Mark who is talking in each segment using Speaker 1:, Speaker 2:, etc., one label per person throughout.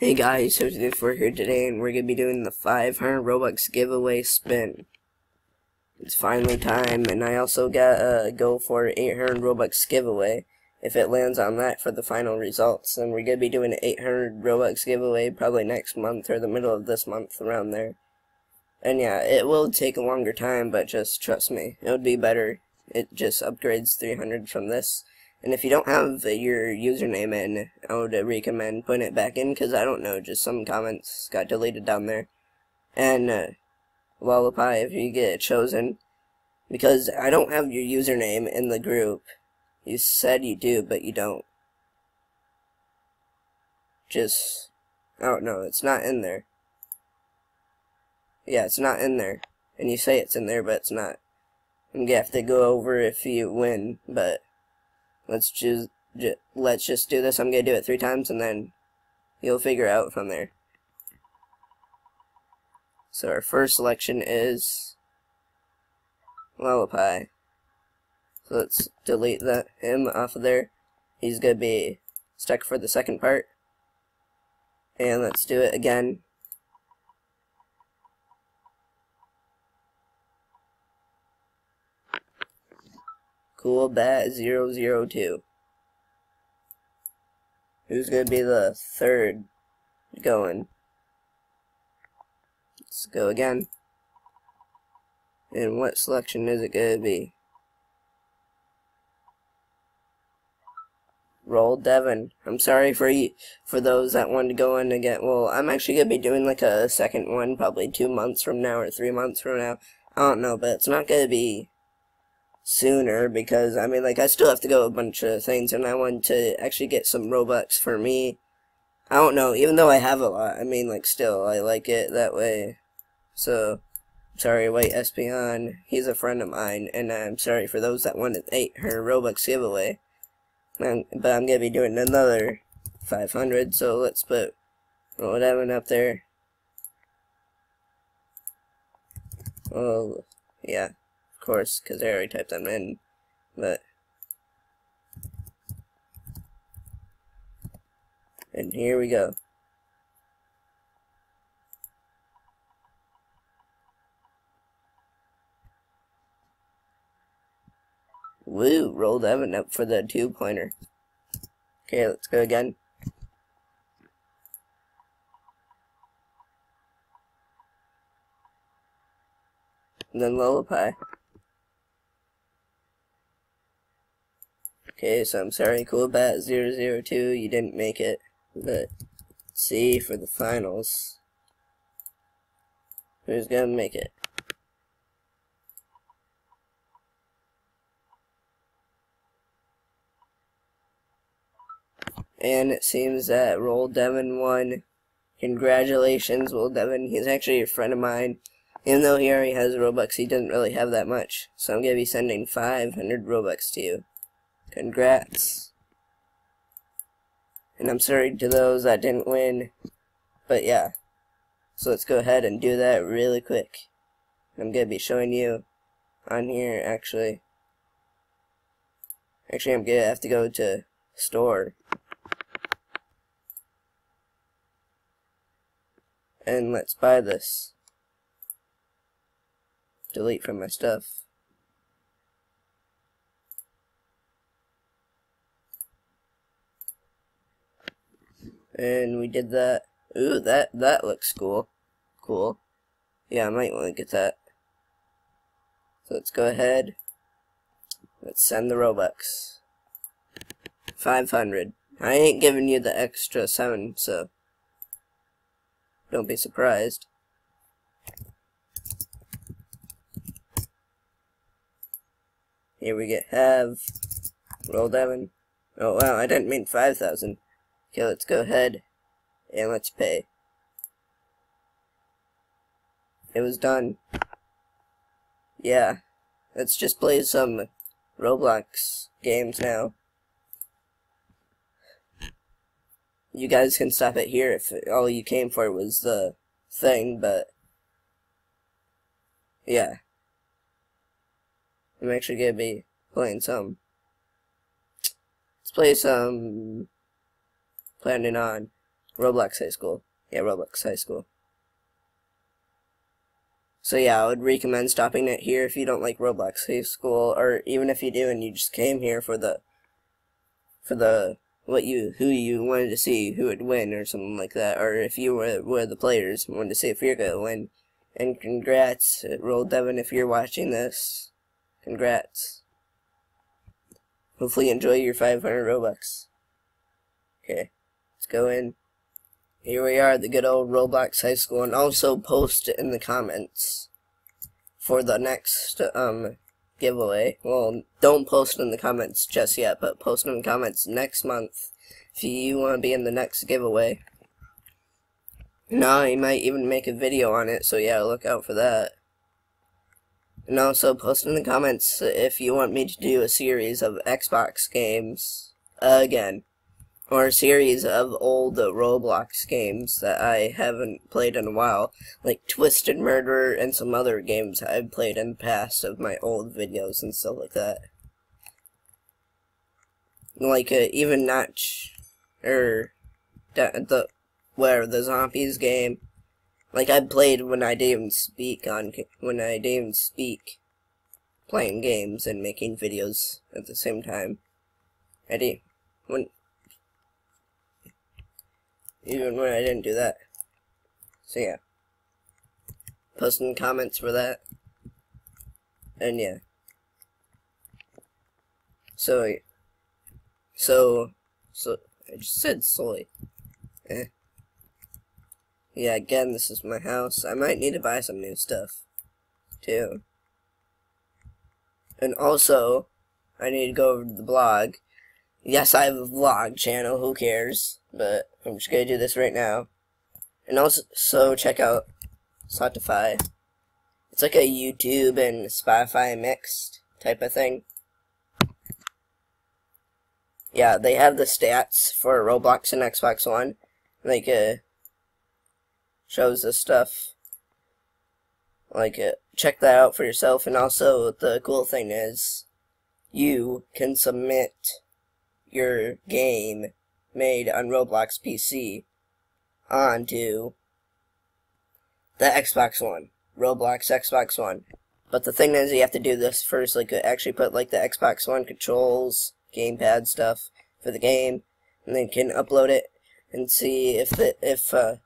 Speaker 1: Hey guys, so we're here today and we're to be doing the 500 Robux giveaway spin. It's finally time and I also got a go for 800 Robux giveaway. If it lands on that for the final results, then we're to be doing an 800 Robux giveaway probably next month or the middle of this month around there. And yeah, it will take a longer time, but just trust me, it would be better. It just upgrades 300 from this. And if you don't have your username in, I would recommend putting it back in, because I don't know, just some comments got deleted down there. And, uh, if you get chosen, because I don't have your username in the group. You said you do, but you don't. Just, I don't know, it's not in there. Yeah, it's not in there. And you say it's in there, but it's not. I'm gonna have to go over if you win, but Let's just, let's just do this. I'm gonna do it three times and then you'll figure out from there. So our first selection is Lullaby. So let's delete that him off of there. He's gonna be stuck for the second part. And let's do it again. Cool Bat 002. Who's going to be the third going? Let's go again. And what selection is it going to be? roldevan. I'm sorry for you, for those that want to go in again. Well, I'm actually going to be doing like a second one probably two months from now or three months from now. I don't know, but it's not going to be sooner because I mean like I still have to go a bunch of things and I want to actually get some Robux for me. I don't know, even though I have a lot, I mean like still I like it that way. So sorry White Espion, he's a friend of mine and I'm sorry for those that wanted eight her Robux giveaway. but I'm gonna be doing another 500 so let's put whatever up there. Oh yeah course, because I already typed them in, but... And here we go. Woo, roldevan up for the two pointer. Okay, let's go again. Then lullaby. Okay, so I'm sorry, CoolBat002, you didn't make it. But, see for the finals. Who's gonna make it? And it seems that roldevan won. Congratulations, roldevan. He's actually a friend of mine. Even though he already has Robux, he doesn't really have that much. So I'm to be sending 500 Robux to you. Congrats. And I'm sorry to those that didn't win. But yeah. So let's go ahead and do that really quick. I'm going to be showing you on here actually. Actually, I'm going to have to go to store. And let's buy this. Delete from my stuff. And we did that. Ooh, that, that looks cool. Cool. Yeah, I might want to get that. So let's go ahead. Let's send the Robux. 500. I ain't giving you the extra 7, so don't be surprised. Here we get have. roldevan. Oh wow, I didn't mean 5,000. Okay, let's go ahead and let's pay. It was done. Yeah. Let's just play some Roblox games now. You guys can stop it here if all you came for was the thing, but yeah. I'm actually gonna be playing some. Let's play some planning on Roblox High School. Yeah, Roblox High School. So yeah, I would recommend stopping it here if you don't like Roblox High School, or even if you do and you just came here for the, for the, what you, who you wanted to see who would win or something like that, or if you were, were the players and wanted to see if you're gonna win. And congrats, roldevan, if you're watching this. Congrats. Hopefully enjoy your 500 Robux. Okay, go in. Here we are, at the good old Roblox High School, and also post in the comments for the next um giveaway. Well, don't post in the comments just yet, but post in the comments next month if you want to be in the next giveaway. No, I might even make a video on it, so yeah, look out for that. And also post in the comments if you want me to do a series of Xbox games again or a series of old Roblox games that I haven't played in a while, like Twisted Murder and some other games I've played in the past of my old videos and stuff like that. Like uh, even Notch, or the, the where the zombies game, like I played when I didn't even speak on when I didn't even speak, playing games and making videos at the same time. I did when even when I didn't do that. So yeah. Posting comments for that. And yeah. So, so, so, I just said soy. Eh. Yeah, again, this is my house. I might need to buy some new stuff, too. And also, I need to go over to the blog. Yes, I have a vlog channel, who cares? But I'm just gonna do this right now. And also, check out Spotify. It's like a YouTube and Spotify mixed type of thing. Yeah, they have the stats for Roblox and Xbox One. Like, uh, shows the stuff. Like, uh, check that out for yourself. And also, the cool thing is, you can submit your game made on Roblox PC onto the Xbox One. Roblox Xbox One. But the thing is, you have to do this first, like, actually put, like, the Xbox One controls, gamepad stuff for the game, and then can upload it and see if the, if, uh,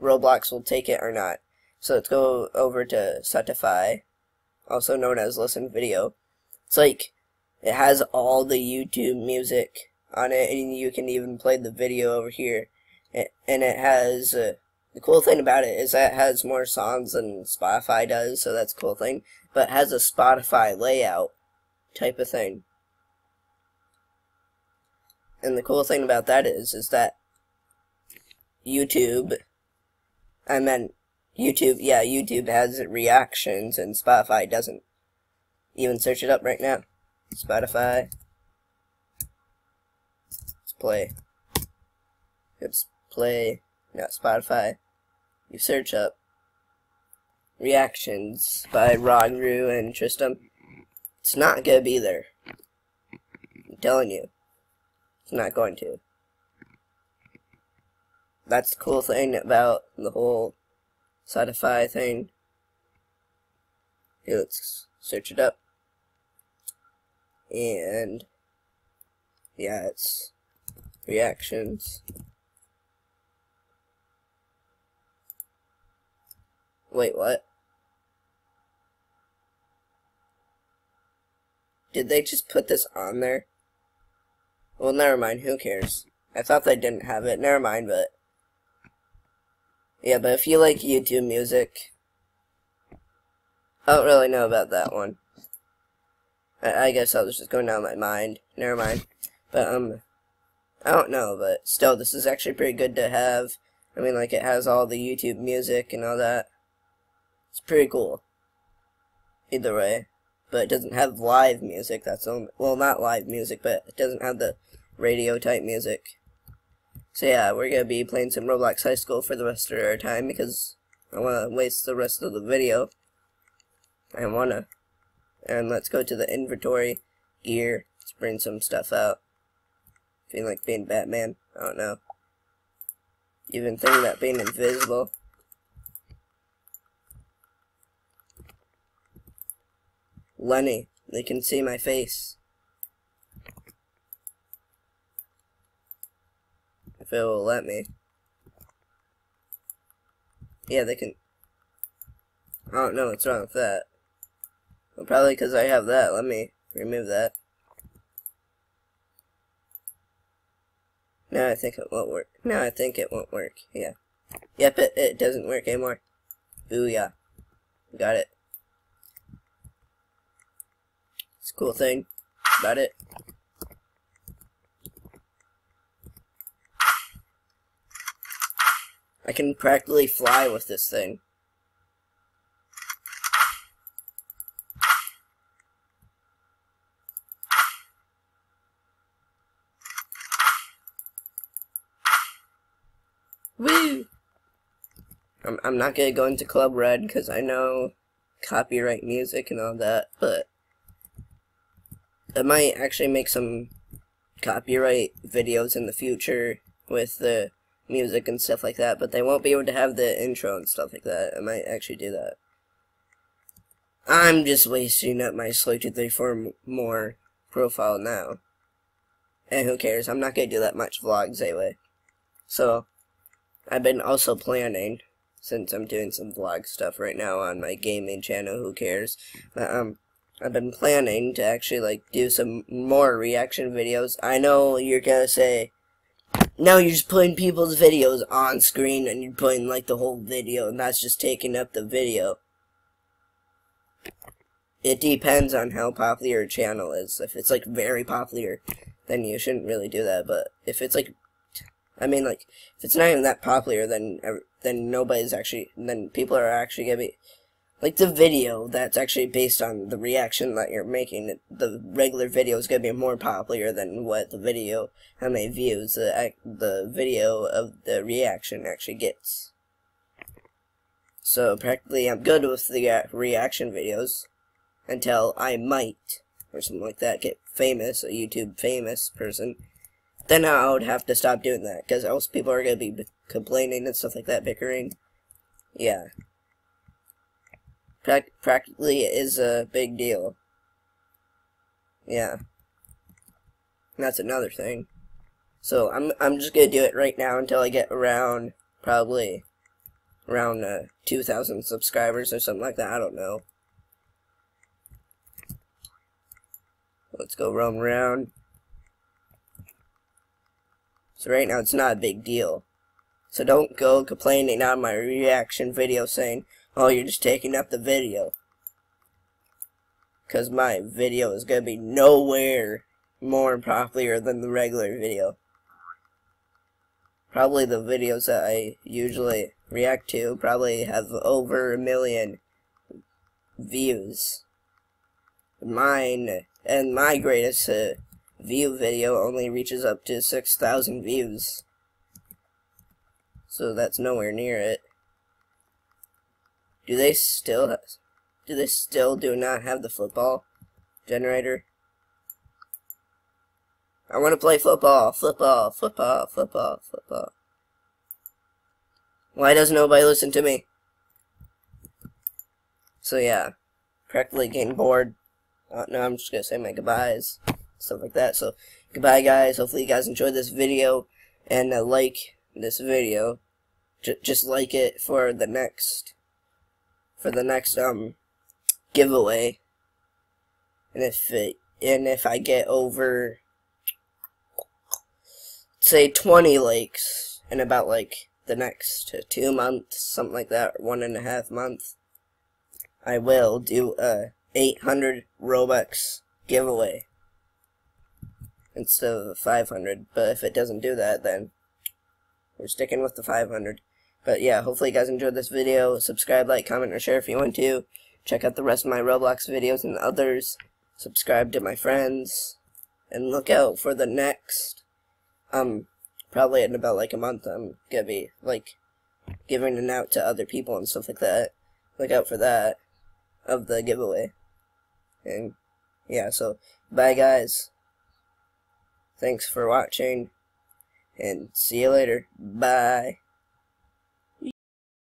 Speaker 1: Roblox will take it or not. So let's go over to Spotify, also known as Listen Video. It's like, it has all the YouTube music on it, and you can even play the video over here. And it has, uh, the cool thing about it is that it has more songs than Spotify does, so that's a cool thing. But has a Spotify layout type of thing. And the cool thing about that is, is that YouTube, I meant YouTube, yeah, YouTube has reactions and Spotify doesn't. Even search it up right now. Spotify play. It's play, not Spotify. You search up Reactions by Rogru and Tristam. It's not gonna be there. I'm telling you. It's not going to. That's the cool thing about the whole Spotify thing. Here, let's search it up. And, yeah, it's reactions. Wait, what? Did they just put this on there? Well, never mind, who cares? I thought they didn't have it, never mind, but... Yeah, but if you like YouTube music... I don't really know about that one. I, I guess I was just going down my mind. Never mind. But, um... I don't know, but still, this is actually pretty good to have. I mean, like, it has all the YouTube music and all that. It's pretty cool. Either way. But it doesn't have live music, that's only, well, not live music, but it doesn't have the radio type music. So yeah, we're gonna be playing some Roblox High School for the rest of our time, because I wanna waste the rest of the video. I wanna. And let's go to the inventory, gear, let's bring some stuff out. Feeling like being Batman. I don't know. even thinking about being invisible. Lenny, they can see my face. If it will let me. Yeah, they can. I don't know what's wrong with that. Well, probably because I have that. Let me remove that. Now I think it won't work. Now I think it won't work. Yeah. Yep, it, it doesn't work anymore. Booyah. Got it. It's a cool thing about it. I can practically fly with this thing. Woo! I'm, I'm not gonna go into Club Red because I know copyright music and all that, but I might actually make some copyright videos in the future with the music and stuff like that, but they won't be able to have the intro and stuff like that. I might actually do that. I'm just wasting up my Soy234 more profile now. And who cares? I'm not gonna do that much vlogs anyway. So, I've been also planning, since I'm doing some vlog stuff right now on my gaming channel, who cares? But, um, I've been planning to actually, like, do some more reaction videos. I know you're gonna say, now you're just putting people's videos on screen and you're putting, like, the whole video, and that's just taking up the video. It depends on how popular your channel is. If it's, like, very popular, then you shouldn't really do that, but if it's, like, I mean, like, if it's not even that popular, then then nobody's actually, then people are actually gonna be, like, the video that's actually based on the reaction that you're making, the regular video is gonna be more popular than what the video, how many views the, the video of the reaction actually gets. So, practically, I'm good with the reaction videos until I might, or something like that, get famous, a YouTube famous person, then I would have to stop doing that, because else people are going to be complaining and stuff like that, bickering. Yeah. Prac practically it is a big deal. Yeah. And that's another thing. So I'm I'm just gonna do it right now until I get around probably around uh, 2,000 subscribers or something like that. I don't know. Let's go roam around. So right now it's not a big deal. So don't go complaining on my reaction video saying, oh, you're just taking up the video. Because my video is going to be nowhere more popular than the regular video. Probably the videos that I usually react to probably have over a million views. Mine and my greatest uh, view video only reaches up to 6,000 views. So that's nowhere near it. Do they still do they still do not have the football generator? I want to play football, football, football, football, football. Why does nobody listen to me? So yeah, practically getting bored. Uh, no, I'm just gonna say my goodbyes stuff like that. So, goodbye, guys. Hopefully, you guys enjoyed this video and uh, like this video. J just like it for the next for the next um giveaway. And if it and if I get over say 20 likes in about like the next two months, something like that, one and a half months, I will do a 800 Robux giveaway instead of the 500. But if it doesn't do that, then we're sticking with the 500. But yeah, hopefully you guys enjoyed this video. Subscribe, like, comment, or share if you want to. Check out the rest of my Roblox videos and others. Subscribe to my friends. And look out for the next, um, probably in about like a month, I'm gonna be, like, giving it out to other people and stuff like that. Look out for that, of the giveaway. And, yeah, so, bye guys. Thanks for watching, and see you later. Bye.